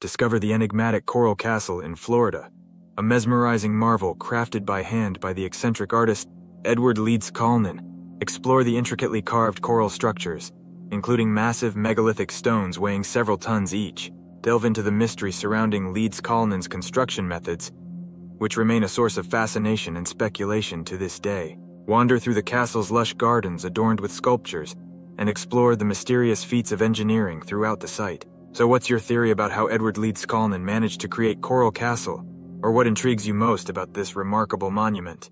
discover the enigmatic Coral Castle in Florida, a mesmerizing marvel crafted by hand by the eccentric artist Edward Leedskalnin. Explore the intricately carved coral structures, including massive megalithic stones weighing several tons each. Delve into the mystery surrounding Leedskalnin's construction methods, which remain a source of fascination and speculation to this day. Wander through the castle's lush gardens adorned with sculptures, and explore the mysterious feats of engineering throughout the site. So what's your theory about how Edward Leedskalnin managed to create Coral Castle? Or what intrigues you most about this remarkable monument?